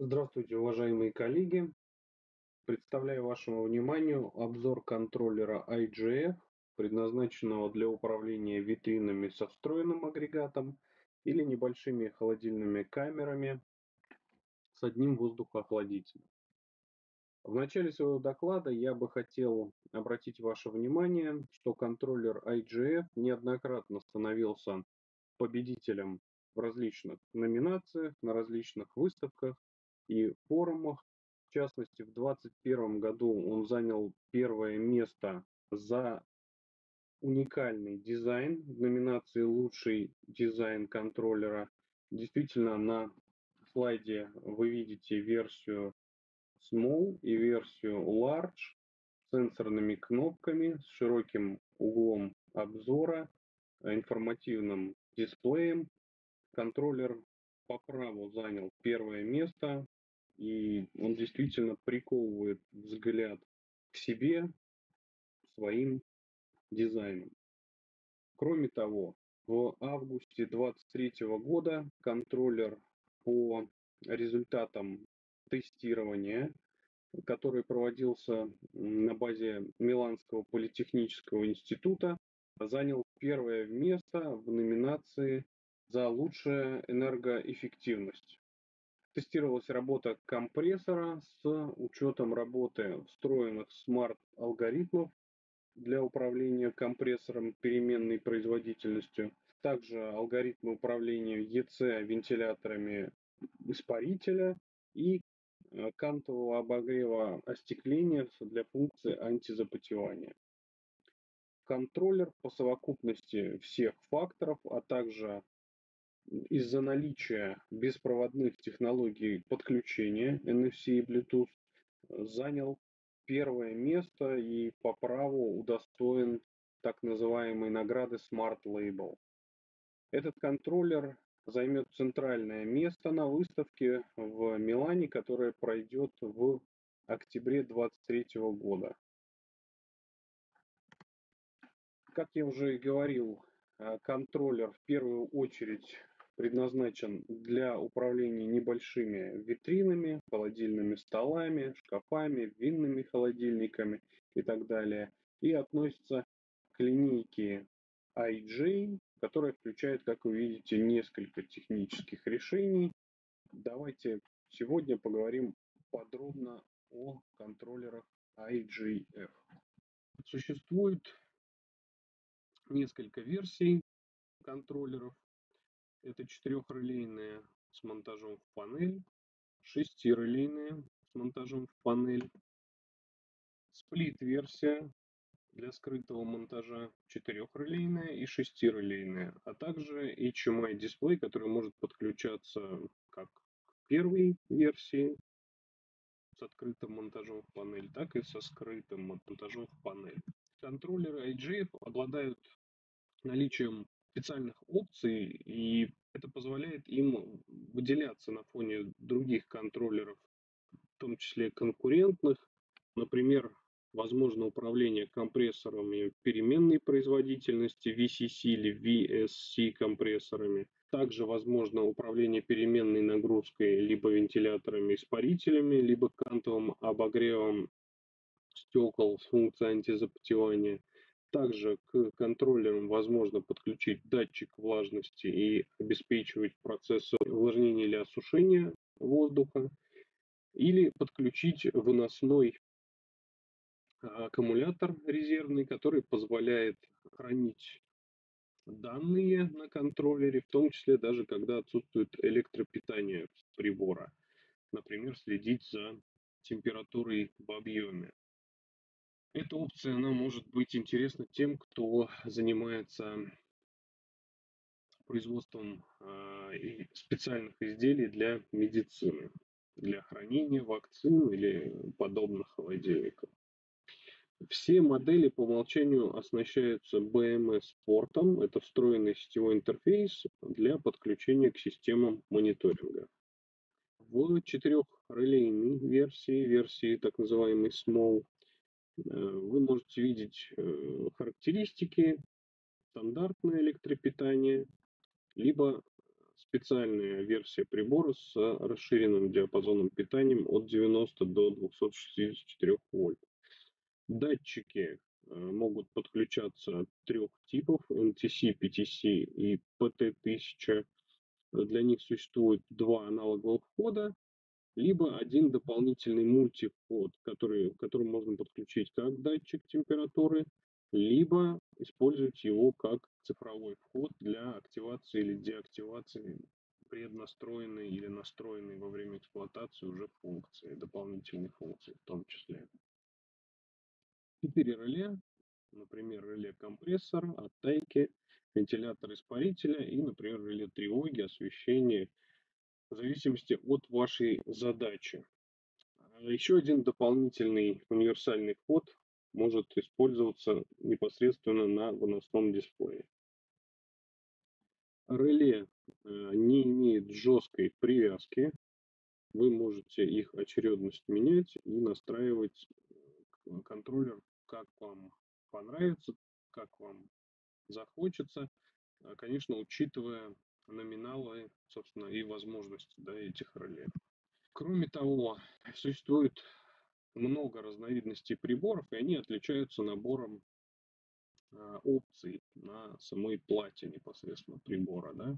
Здравствуйте, уважаемые коллеги! Представляю вашему вниманию обзор контроллера IGF, предназначенного для управления витринами со встроенным агрегатом или небольшими холодильными камерами с одним воздухоохладителем. В начале своего доклада я бы хотел обратить ваше внимание, что контроллер IGF неоднократно становился победителем в различных номинациях, на различных выставках и форумах. В частности, в 2021 году он занял первое место за уникальный дизайн в номинации «Лучший дизайн контроллера». Действительно, на слайде вы видите версию Small и версию Large с сенсорными кнопками, с широким углом обзора, информативным дисплеем. Контроллер по праву занял первое место и он действительно приковывает взгляд к себе своим дизайном. Кроме того, в августе 2023 года контроллер по результатам тестирования, который проводился на базе Миланского политехнического института, занял первое место в номинации за лучшая энергоэффективность. Тестировалась работа компрессора с учетом работы встроенных смарт-алгоритмов для управления компрессором переменной производительностью. Также алгоритмы управления ЕЦ вентиляторами испарителя и э, кантового обогрева остекления для функции антизапотевания. Контроллер по совокупности всех факторов, а также из-за наличия беспроводных технологий подключения NFC и Bluetooth занял первое место и по праву удостоен так называемой награды Smart Label. Этот контроллер займет центральное место на выставке в Милане, которая пройдет в октябре 2023 года. Как я уже говорил, э, контроллер в первую очередь предназначен для управления небольшими витринами, холодильными столами, шкафами, винными холодильниками и так далее. И относится к линейке IJ, которая включает, как вы видите, несколько технических решений. Давайте сегодня поговорим подробно о контроллерах IGF. Существует несколько версий контроллеров. Это четырехрелейная с монтажом в панель, шестирелейная с монтажом в панель, сплит-версия для скрытого монтажа четырехрелейная и шестирелейная, а также HMI дисплей, который может подключаться как к первой версии с открытым монтажом в панель, так и со скрытым монтажом в панель. Контроллеры IGF обладают наличием специальных опций, и это позволяет им выделяться на фоне других контроллеров, в том числе конкурентных. Например, возможно управление компрессорами переменной производительности VCC или VSC компрессорами. Также возможно управление переменной нагрузкой либо вентиляторами-испарителями, либо кантовым обогревом стекол с функцией антизапотевания. Также к контроллерам возможно подключить датчик влажности и обеспечивать процесс увлажнения или осушения воздуха. Или подключить выносной аккумулятор резервный, который позволяет хранить данные на контроллере, в том числе даже когда отсутствует электропитание прибора. Например, следить за температурой в объеме. Эта опция, она может быть интересна тем, кто занимается производством э, специальных изделий для медицины, для хранения вакцин или подобных холодильников. Все модели по умолчанию оснащаются BMS-портом, это встроенный сетевой интерфейс для подключения к системам мониторинга. В четырехрелейной версии, версии так называемой Small, вы можете видеть э, характеристики, стандартное электропитание, либо специальная версия прибора с расширенным диапазоном питания от 90 до 264 вольт. Датчики э, могут подключаться трех типов NTC, PTC и PT1000. Для них существует два аналоговых входа, либо один дополнительный мультивход, который, который можно подключить как датчик температуры, либо использовать его как цифровой вход для активации или деактивации преднастроенной или настроенной во время эксплуатации уже функции, дополнительной функции в том числе. Четыре реле, например, реле компрессор, оттайки, вентилятор испарителя и, например, реле тревоги, освещения, в зависимости от вашей задачи. Еще один дополнительный универсальный вход может использоваться непосредственно на выносном дисплее. Реле э, не имеет жесткой привязки. Вы можете их очередность менять и настраивать э, контроллер, как вам понравится, как вам захочется. А, конечно, учитывая номиналы, собственно, и возможности да, этих реле. Кроме того, существует много разновидностей приборов, и они отличаются набором а, опций на самой плате непосредственно прибора. Да?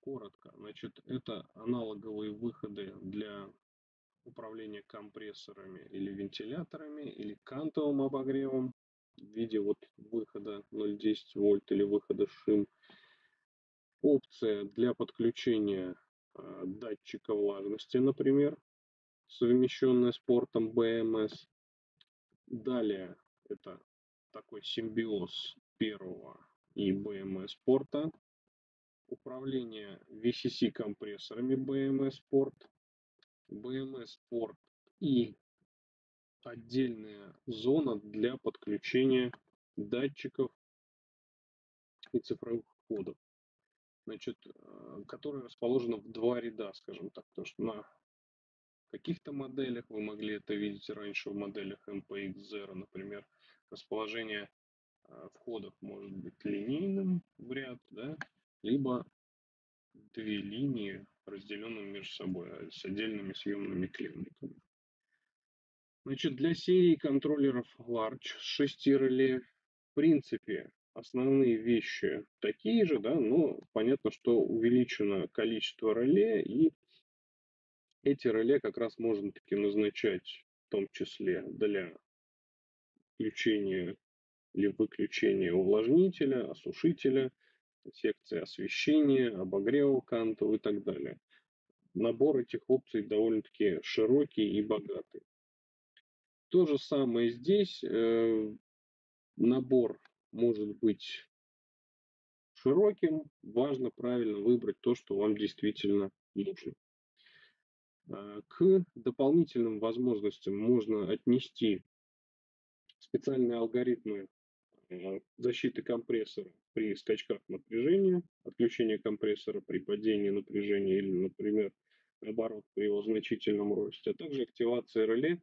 Коротко, значит, это аналоговые выходы для управления компрессорами или вентиляторами, или кантовым обогревом в виде вот выхода 0,10 вольт или выхода шим. Опция для подключения э, датчика влажности, например, совмещенная с портом BMS. Далее это такой симбиоз первого и BMS порта. Управление VCC компрессорами BMS порт. BMS порт и отдельная зона для подключения датчиков и цифровых входов, значит, э, которая расположена в два ряда, скажем так, потому что на каких-то моделях, вы могли это видеть раньше в моделях MPX-0, например, расположение э, входов может быть линейным в ряд, да, либо две линии, разделенные между собой а с отдельными съемными клемниками. Значит, для серии контроллеров Large 6 реле, в принципе, основные вещи такие же, да, но понятно, что увеличено количество реле и эти реле как раз можно таки назначать в том числе для включения или выключения увлажнителя, осушителя, секции освещения, обогрева кантов и так далее. Набор этих опций довольно-таки широкий и богатый. То же самое здесь. Э, набор может быть широким. Важно правильно выбрать то, что вам действительно нужно. А, к дополнительным возможностям можно отнести специальные алгоритмы а, защиты компрессора при скачках напряжения, отключение компрессора при падении напряжения или, например, наоборот, при его значительном росте, а также активация реле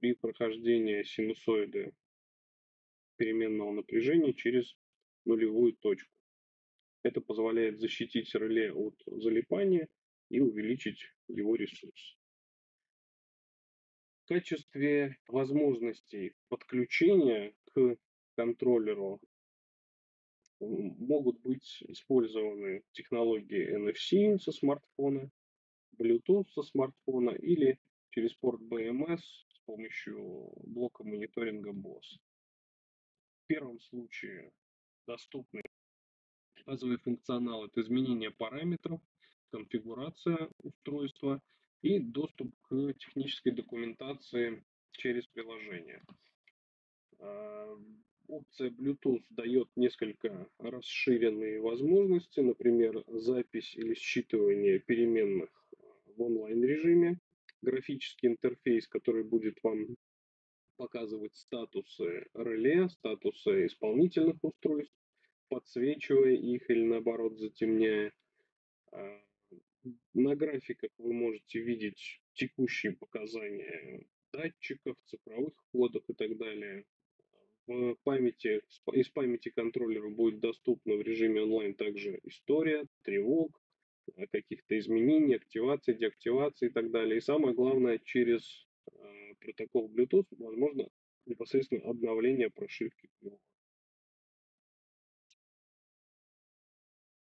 при прохождении синусоиды переменного напряжения через нулевую точку. Это позволяет защитить реле от залипания и увеличить его ресурс. В качестве возможностей подключения к контроллеру могут быть использованы технологии NFC со смартфона, Bluetooth со смартфона или через порт BMS с помощью блока мониторинга BOSS. В первом случае доступны базовый функционал – это изменение параметров, конфигурация устройства и доступ к технической документации через приложение. А, опция Bluetooth дает несколько расширенные возможности, например, запись или считывание переменных в онлайн-режиме, графический интерфейс, который будет вам показывать статусы реле, статусы исполнительных устройств, подсвечивая их или наоборот затемняя. А, на графиках вы можете видеть текущие показания датчиков, цифровых входов и так далее. В памяти, из памяти контроллера будет доступна в режиме онлайн также история, тревог, э, каких-то изменений, активации, деактивации и так далее. И самое главное, через э, протокол Bluetooth возможно непосредственно обновление прошивки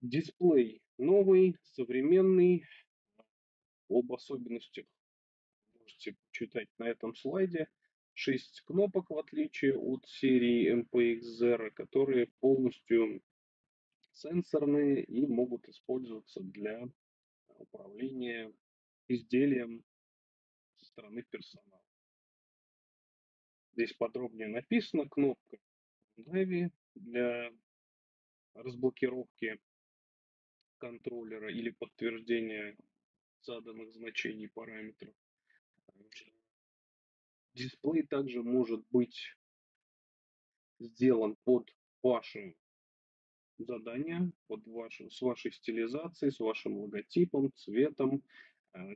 Дисплей новый, современный. Об особенностях можете читать на этом слайде. 6 кнопок, в отличие от серии MPX Zero, которые полностью сенсорные и могут использоваться для управления изделием со стороны персонала. Здесь подробнее написано кнопка Navy для разблокировки контроллера или подтверждения заданных значений параметров. Дисплей также может быть сделан под ваши задания, под ваши, с вашей стилизацией, с вашим логотипом, цветом,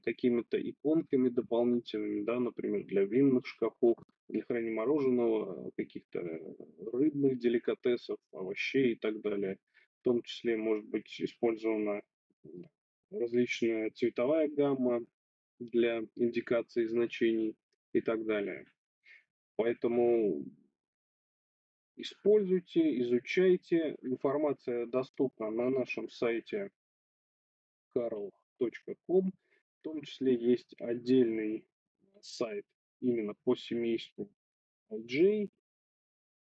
какими-то иконками дополнительными, да, например, для винных шкафов, для хранения мороженого, каких-то рыбных деликатесов, овощей и так далее. В том числе может быть использована различная цветовая гамма для индикации значений и так далее. Поэтому используйте, изучайте. Информация доступна на нашем сайте carl.com. В том числе есть отдельный сайт именно по семейству J.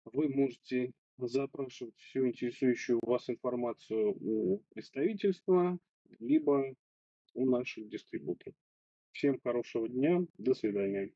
Вы можете запрашивать всю интересующую вас информацию у представительства, либо у наших дистрибуторов. Всем хорошего дня, до свидания.